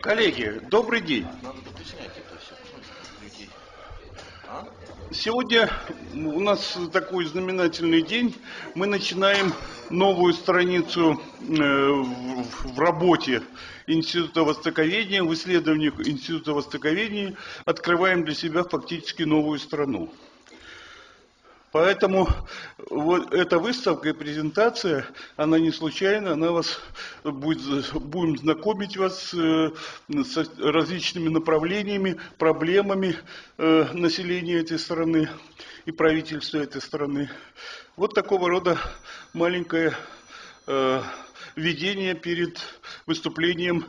Коллеги, добрый день. Сегодня у нас такой знаменательный день. Мы начинаем новую страницу э, в работе Института Востоковедения, в исследованиях Института Востоковедения. Открываем для себя фактически новую страну. Поэтому вот эта выставка и презентация, она не случайна, она вас будет, будем знакомить вас э, с различными направлениями, проблемами э, населения этой страны и правительства этой страны. Вот такого рода маленькое э, введение перед выступлением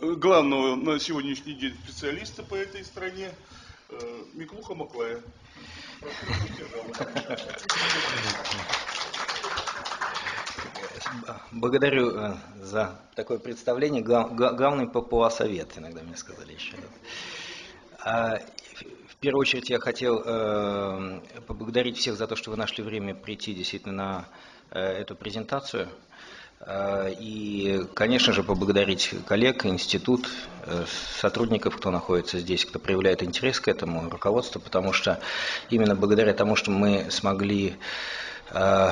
главного на сегодняшний день специалиста по этой стране Миклуха Маклая. Благодарю э, за такое представление. Главный ППО совет, иногда мне сказали еще. А, в первую очередь я хотел э, поблагодарить всех за то, что вы нашли время прийти действительно на э, эту презентацию. Э, и, конечно же, поблагодарить коллег, институт, э, сотрудников, кто находится здесь, кто проявляет интерес к этому, руководство, потому что именно благодаря тому, что мы смогли э,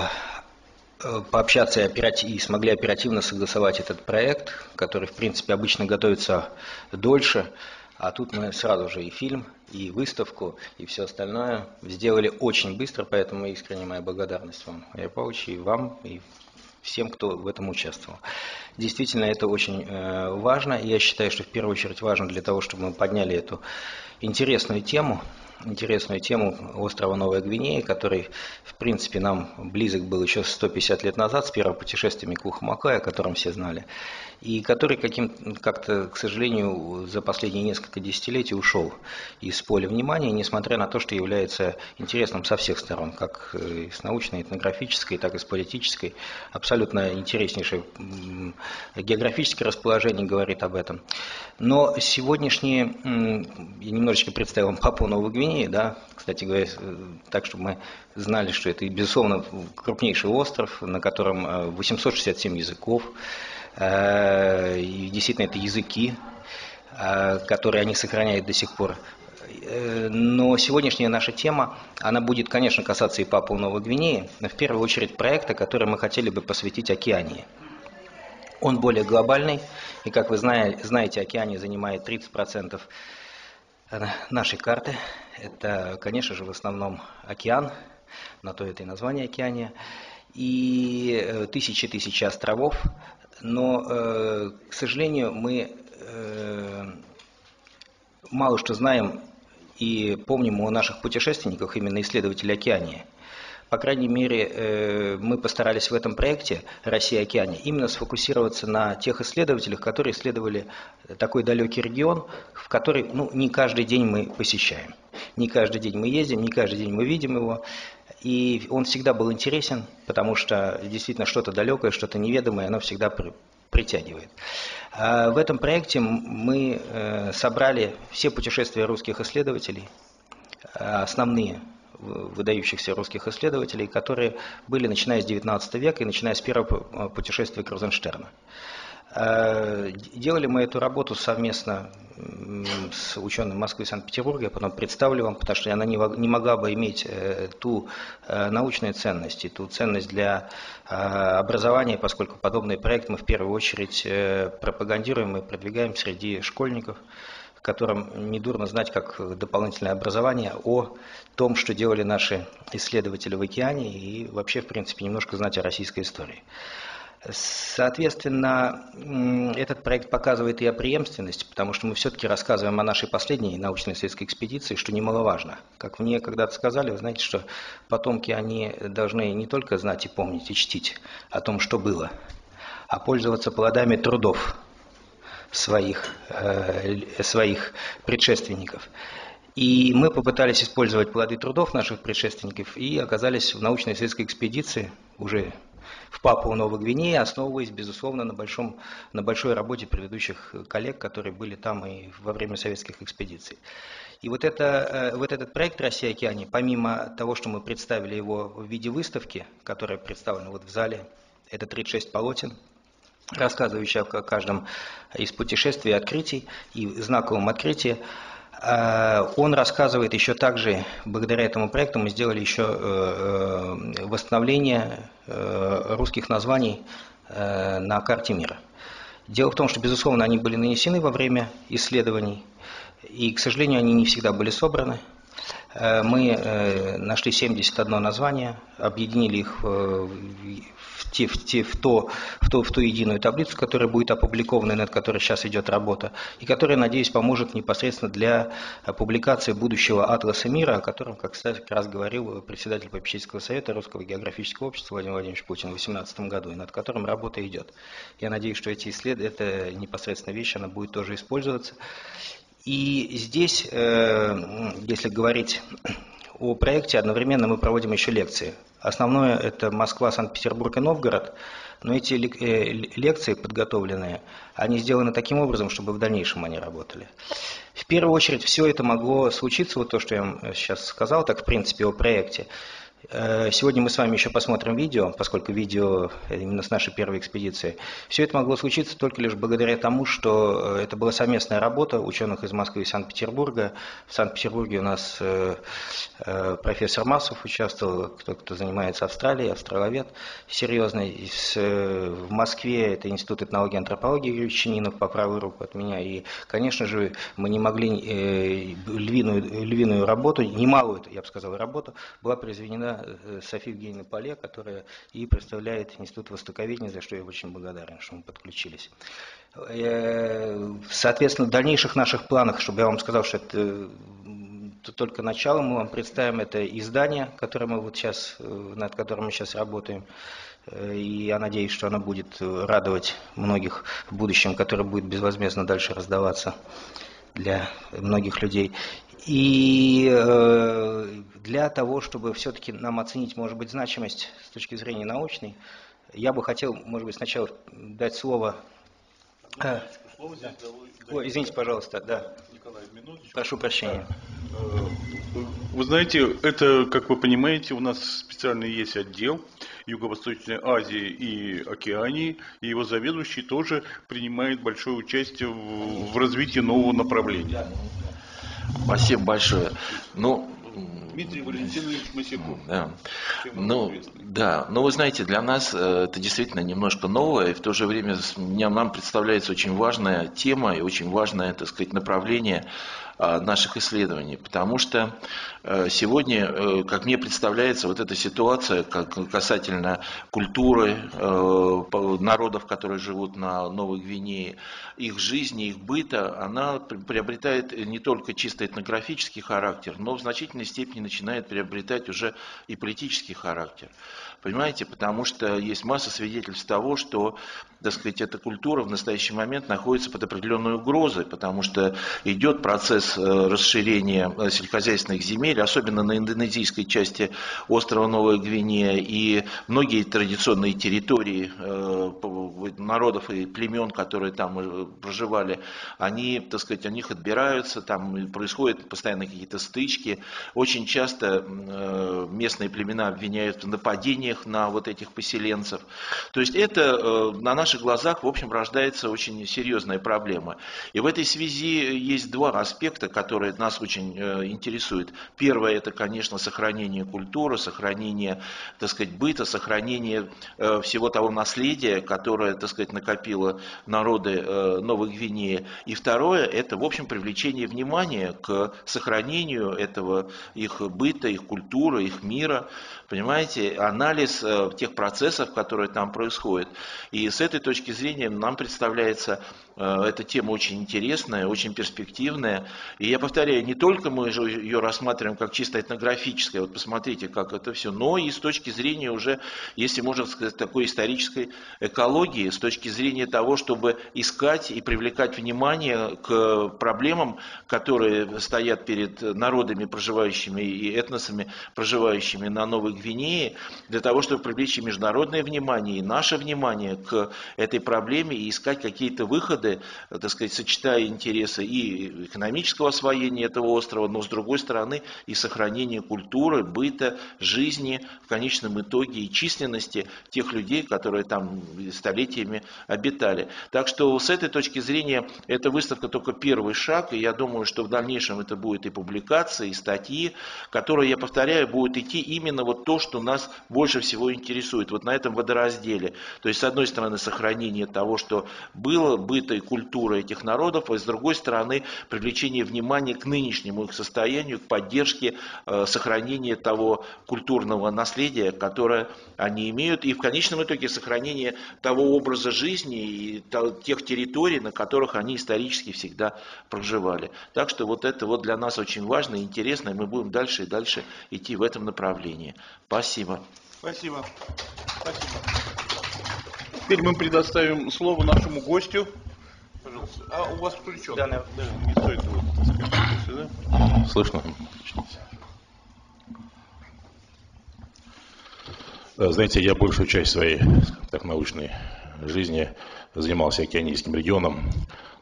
пообщаться и, операти- и смогли оперативно согласовать этот проект, который, в принципе, обычно готовится дольше, а тут мы сразу же и фильм, и выставку, и все остальное сделали очень быстро, поэтому искренне моя благодарность вам, Яр Павлович, и вам, и всем, кто в этом участвовал. Действительно, это очень э, важно. Я считаю, что в первую очередь важно для того, чтобы мы подняли эту интересную тему, интересную тему острова Новая Гвинея, который, в принципе, нам близок был еще 150 лет назад, с первого путешествия Микуха Макая, о котором все знали и который каким как-то, к сожалению, за последние несколько десятилетий ушел из поля внимания, несмотря на то, что является интересным со всех сторон, как с научной, этнографической, так и с политической. Абсолютно интереснейшее географическое расположение говорит об этом. Но сегодняшние, я немножечко представил вам Папу Новой Гвинеи, да, кстати говоря, э, так, чтобы мы знали, что это, безусловно, крупнейший остров, на котором 867 э, языков, Э, и действительно, это языки, которые они сохраняют до сих пор. Но сегодняшняя наша тема, она будет, конечно, касаться и Папуа Новой Гвинеи, но в первую очередь проекта, который мы хотели бы посвятить Океании. Он более глобальный, и, как вы знаете, Океания занимает 30% нашей карты. Это, конечно же, в основном океан, на то это и название Океания, и тысячи-тысячи островов, но, э, к сожалению, мы э, мало что знаем и помним о наших путешественниках, именно исследователей Океании. По крайней мере, э, мы постарались в этом проекте «Россия Океане» именно сфокусироваться на тех исследователях, которые исследовали такой далекий регион, в который ну, не каждый день мы посещаем. Не каждый день мы ездим, не каждый день мы видим его. И он всегда был интересен, потому что действительно что-то далекое, что-то неведомое, оно всегда притягивает. А в этом проекте мы э, собрали все путешествия русских исследователей, основные выдающихся русских исследователей, которые были начиная с XIX века и начиная с первого путешествия Крузенштерна. Э, делали мы эту работу совместно с ученым Москвы и Санкт-Петербурга, я потом представлю вам, потому что она не могла бы иметь э, ту э, научную ценность и ту ценность для образования, поскольку подобный проект мы в первую очередь пропагандируем и продвигаем среди школьников, которым недурно знать как дополнительное образование о том, что делали наши исследователи в океане и вообще, в принципе, немножко знать о российской истории. Соответственно, этот проект показывает и о преемственности, потому что мы все-таки рассказываем о нашей последней научно-исследовательской экспедиции, что немаловажно. Как мне когда-то сказали, вы знаете, что потомки, они должны не только знать и помнить, и чтить о том, что было, а пользоваться плодами трудов своих, э, своих предшественников. И мы попытались использовать плоды трудов наших предшественников и оказались в научно-исследовательской экспедиции уже в Папуа Новой Гвинеи, основываясь, безусловно, на, большом, на большой работе предыдущих коллег, которые были там и во время советских экспедиций. И вот, это, э, вот этот проект «Россия океане», помимо того, что мы представили его в виде выставки, которая представлена вот в зале, это 36 полотен, рассказывающий о каждом из путешествий открытий и знаковом открытии. Э, он рассказывает еще также, благодаря этому проекту мы сделали еще э, э, восстановление русских названий на карте мира. Дело в том, что, безусловно, они были нанесены во время исследований, и, к сожалению, они не всегда были собраны. Мы нашли 71 название, объединили их те, в, те, в, то, в, то, в ту единую таблицу, которая будет опубликована, над которой сейчас идет работа, и которая, надеюсь, поможет непосредственно для публикации будущего атласа мира, о котором, как, раз говорил председатель попечительского совета Русского географического общества Владимир Владимирович Путин в 2018 году, и над которым работа идет. Я надеюсь, что эти исследования, эта непосредственно вещь, она будет тоже использоваться. И здесь, э, если говорить о проекте одновременно мы проводим еще лекции. Основное это Москва, Санкт-Петербург и Новгород, но эти э, лекции подготовленные, они сделаны таким образом, чтобы в дальнейшем они работали. В первую очередь все это могло случиться, вот то, что я вам сейчас сказал, так в принципе о проекте. Э, сегодня мы с вами еще посмотрим видео, поскольку видео именно с нашей первой экспедиции. Все это могло случиться только лишь благодаря тому, что э, это была совместная работа ученых из Москвы и Санкт-Петербурга. В Санкт-Петербурге у нас э, профессор Массов участвовал, кто, кто занимается Австралией, австраловед серьезный. В Москве это Институт этнологии и антропологии Юрий Чининов по правую руку от меня. И, конечно же, мы не могли львиную, львиную работу, немалую, я бы сказал, работу, была произведена Э, София Евгеньевна Поле, которая и представляет Институт Востоковедения, за что я очень благодарен, что мы подключились. Э, соответственно, в дальнейших наших планах, чтобы я вам сказал, что это только начало, мы вам представим это издание, которое мы вот сейчас, э, над которым мы сейчас работаем. И я надеюсь, что оно будет радовать многих в будущем, которое будет безвозмездно дальше раздаваться для многих людей. И э, для того, чтобы все-таки нам оценить, может быть, значимость с точки зрения научной, я бы хотел, может быть, сначала дать слово... Э, Ой, извините, пожалуйста, да. Николай, Прошу прощения. Э, вы знаете, это, как вы понимаете, у нас специально есть отдел Юго-Восточной Азии и Океании, и его заведующий тоже принимает большое участие в, в развитии нового направления. Спасибо большое. Ну, Дмитрий Валентинович Масяков. Да. Ну, да, но вы знаете, для нас э, это действительно немножко новое, и в то же время нам представляется очень важная тема и очень важное, так сказать, направление наших исследований, потому что э, сегодня, э, как мне представляется, вот эта ситуация как касательно культуры э, народов, которые живут на Новой Гвинее, их жизни, их быта, она приобретает не только чисто этнографический характер, но в значительной степени начинает приобретать уже и политический характер. Понимаете, потому что есть масса свидетельств того, что, так сказать, эта культура в настоящий момент находится под определенной угрозой, потому что идет процесс э, расширения э, сельскохозяйственных земель, особенно на индонезийской части острова Новая Гвинея, и многие традиционные территории э, народов и племен, которые там проживали, они, так сказать, о них отбираются, там происходят постоянно какие-то стычки. Очень часто местные племена обвиняют в нападениях на вот этих поселенцев. То есть это на наших глазах, в общем, рождается очень серьезная проблема. И в этой связи есть два аспекта, которые нас очень э, интересуют. Первое, это, конечно, сохранение культуры, сохранение, так сказать, быта, сохранение э, всего того наследия, которое, так сказать, накопило народы Новой Гвинеи. И второе, это, в общем, привлечение внимания к сохранению этого их быта, их культуры, их мира. Понимаете, анализ э, тех процессов, которые там происходят. И с этой точки зрения нам представляется Э, эта тема очень интересная, очень перспективная. И я повторяю, не только мы же ее рассматриваем как чисто этнографическое, вот посмотрите, как это все, но и с точки зрения уже, если можно сказать, такой исторической экологии, с точки зрения того, чтобы искать и привлекать внимание к проблемам, которые стоят перед народами, проживающими и этносами, проживающими на Новой Гвинее, для того, чтобы привлечь и международное внимание, и наше внимание к этой проблеме, и искать какие-то выходы, методы, так сказать, сочетая интересы и экономического освоения этого острова, но с другой стороны и сохранения культуры, быта, жизни, в конечном итоге и численности тех людей, которые там столетиями обитали. Так что с этой точки зрения эта выставка только первый шаг, и я думаю, что в дальнейшем это будет и публикации, и статьи, которые, я повторяю, будут идти именно вот то, что нас больше всего интересует, вот на этом водоразделе. То есть, с одной стороны, сохранение того, что было, быта и культура этих народов, а с другой стороны, привлечение внимания к нынешнему их состоянию, к поддержке, э, сохранения того культурного наследия, которое они имеют, и в конечном итоге сохранение того образа жизни и тех территорий, на которых они исторически всегда проживали. Так что вот это вот для нас очень важно и интересно, и мы будем дальше и дальше идти в этом направлении. Спасибо. Спасибо. Спасибо. Теперь мы предоставим слово нашему гостю. Пожалуйста. А у вас включен? Да, да. Не стоит вот, так сказать, сюда. Слышно? Э, знаете, я большую часть своей так, научной жизни занимался океанийским регионом.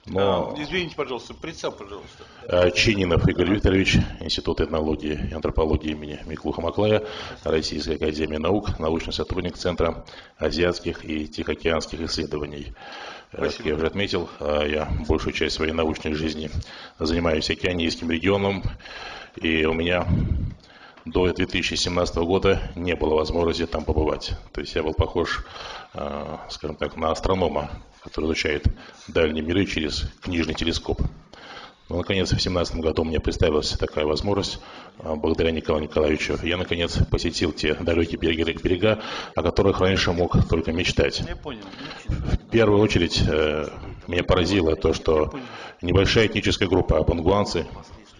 Но... А, извините, пожалуйста, представь, пожалуйста. Э, Чининов Игорь Викторович, Институт этнологии и антропологии имени Миклуха Маклая, Российская академия наук, научный сотрудник Центра азиатских и тихоокеанских исследований. Э, Спасибо. Как я уже отметил, я большую часть своей научной жизни занимаюсь океанийским регионом, и у меня до 2017 года не было возможности там побывать. То есть я был похож, э, скажем так, на астронома, который изучает дальние миры через книжный телескоп. Но, наконец, в 2017 году мне представилась такая возможность, э, благодаря Николаю Николаевичу. Я, наконец, посетил те далекие берега, берега о которых раньше мог только мечтать. Я понял. В первую очередь э, меня поразило то, что небольшая этническая группа абангуанцы,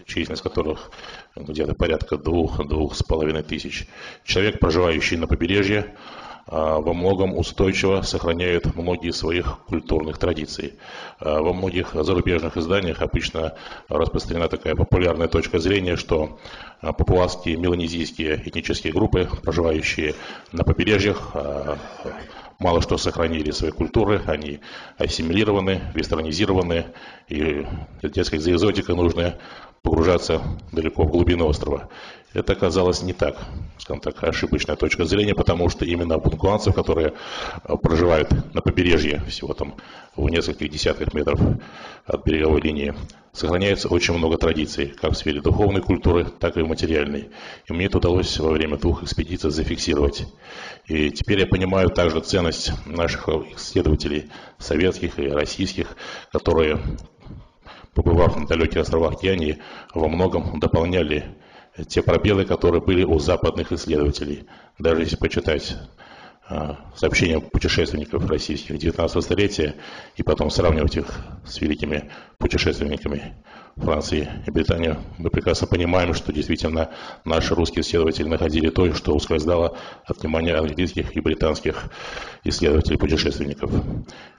численность которых где-то порядка двух-двух с половиной тысяч человек, проживающие на побережье, а, во многом устойчиво сохраняют многие своих культурных традиций. А, во многих зарубежных изданиях обычно распространена такая популярная точка зрения, что а, папуасские, меланезийские этнические группы, проживающие на побережьях, мало что сохранили свои культуры, они ассимилированы, вестернизированы, и, дескать, за экзотикой нужно погружаться далеко в глубину острова. Это оказалось не так, скажем так, ошибочная точка зрения, потому что именно бункуанцев, которые э, проживают на побережье, всего там в нескольких десятках метров от береговой линии, сохраняется очень много традиций, как в сфере духовной культуры, так и материальной. И мне это удалось во время двух экспедиций зафиксировать. И теперь я понимаю также ценность наших исследователей, советских и российских, которые побывав на далеких островах Океании, во многом дополняли те пробелы, которые были у западных исследователей. Даже если почитать а, сообщения путешественников российских 19 столетия и потом сравнивать их с великими путешественниками Франции и Британии, мы прекрасно понимаем, что действительно наши русские исследователи находили то, что ускользало от внимания английских и британских исследователей-путешественников.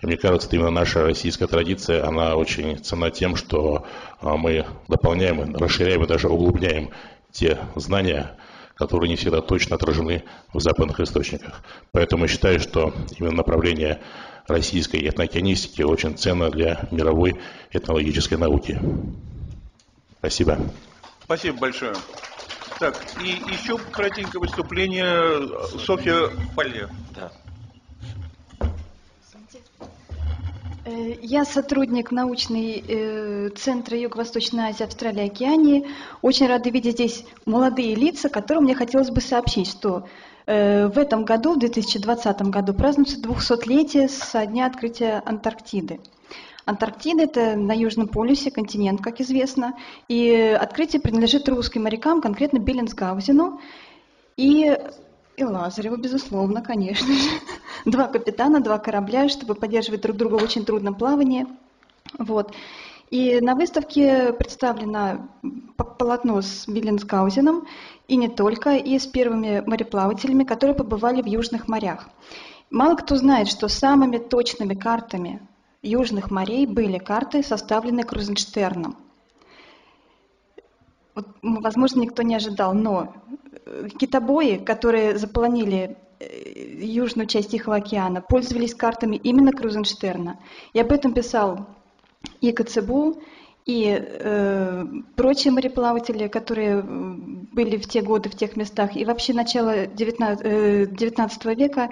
И мне кажется, именно наша российская традиция, она очень ценна тем, что а, мы дополняем, расширяем и даже углубляем те знания, которые не всегда точно отражены в западных источниках. Поэтому я считаю, что именно направление российской этноокеанистики очень ценно для мировой этнологической науки. Спасибо. Спасибо большое. Так, и еще кратенькое выступление Софья Пале. Да. Э, я сотрудник научной э, центра Юго-Восточной Азии, Австралии, Океании. Очень рада видеть здесь молодые лица, которым мне хотелось бы сообщить, что э, в этом году, в 2020 году, празднуется 200-летие со дня открытия Антарктиды. Антарктида – это на Южном полюсе, континент, как известно, и открытие принадлежит русским морякам, конкретно Беллинсгаузену. И и Лазареву, безусловно, конечно же. Два капитана, два корабля, чтобы поддерживать друг друга в очень трудном плавании. Вот. И на выставке представлено полотно с Виленскаузеном, и не только, и с первыми мореплавателями, которые побывали в южных морях. Мало кто знает, что самыми точными картами южных морей были карты, составленные Крузенштерном. Вот, возможно, никто не ожидал, но китобои, которые заполонили южную часть Тихого океана, пользовались картами именно Крузенштерна. И об этом писал и Коцебу, и э, прочие мореплаватели, которые были в те годы в тех местах, и вообще начало 19, э, 19 века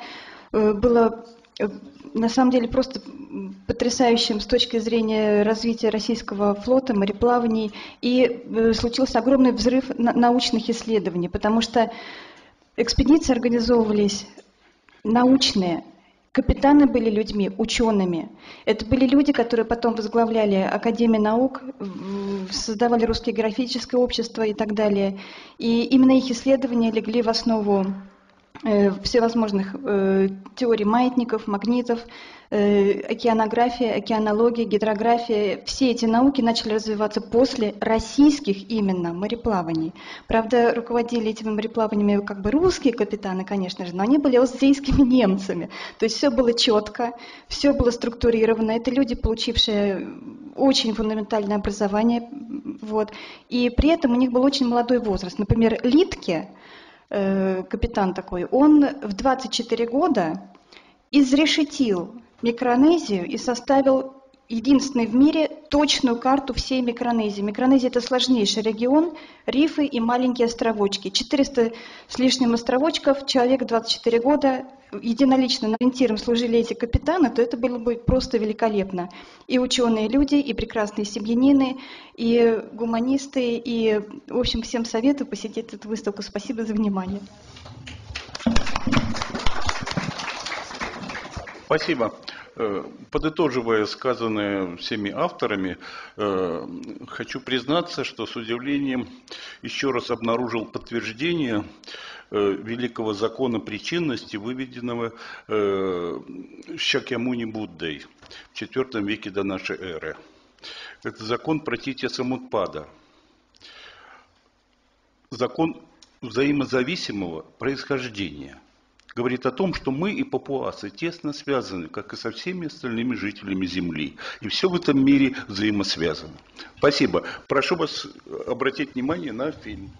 э, было э, на самом деле просто потрясающим с точки зрения развития российского флота, мореплаваний, и э, случился огромный взрыв научных исследований, потому что экспедиции организовывались научные, Капитаны были людьми, учеными. Это были люди, которые потом возглавляли Академию наук, создавали Русское географическое общество и так далее. И именно их исследования легли в основу всевозможных э, теорий маятников, магнитов, Э, океанография, океанология, гидрография, все эти науки начали развиваться после российских именно мореплаваний. Правда, руководили этими мореплаваниями как бы русские капитаны, конечно же, но они были остзейскими немцами. То есть все было четко, все было структурировано. Это люди, получившие очень фундаментальное образование. Вот. И при этом у них был очень молодой возраст. Например, Литке, э, капитан такой, он в 24 года изрешетил Микронезию и составил единственный в мире точную карту всей Микронезии. Микронезия – это сложнейший регион, рифы и маленькие островочки. 400 с лишним островочков, человек 24 года, единолично ориентиром служили эти капитаны, то это было бы просто великолепно. И ученые люди, и прекрасные семьянины, и гуманисты, и, в общем, всем советую посетить эту выставку. Спасибо за внимание. Спасибо. Э, подытоживая сказанное всеми авторами, э, хочу признаться, что с удивлением еще раз обнаружил подтверждение э, великого закона причинности, выведенного Шакьямуни Буддой в IV веке до нашей эры. Это закон Пратития Самутпада. Закон взаимозависимого происхождения – говорит о том, что мы и папуасы тесно связаны, как и со всеми остальными жителями Земли. И все в этом мире взаимосвязано. Спасибо. Прошу вас обратить внимание на фильм.